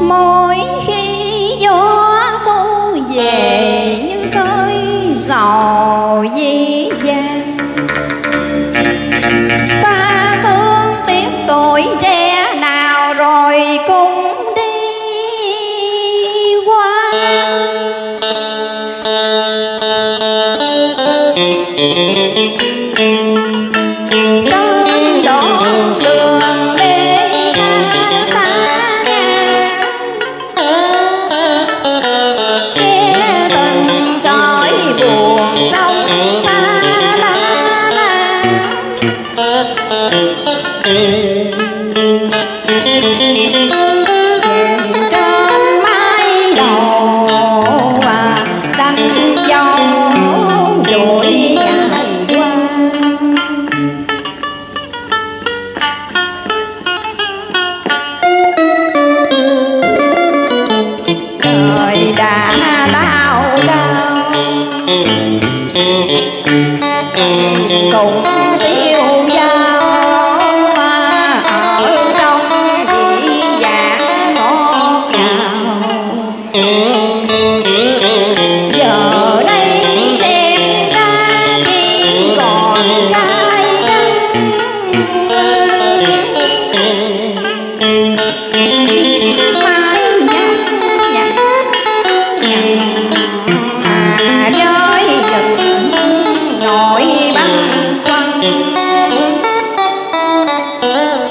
mỗi khi gió thu về những cơn sầu dĩ dàng, ta thương tiếc tuổi trẻ nào rồi cũng đi qua. Cùng tiêu dao mà ở trong vị dạng ngọt ngào. Giờ đây xem ra chỉ còn cay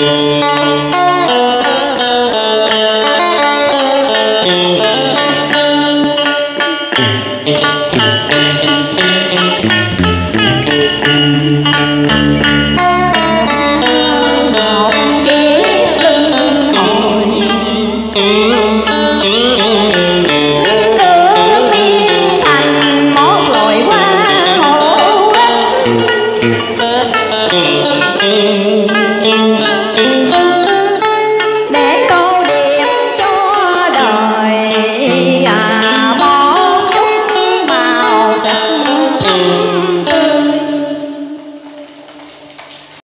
Thank you.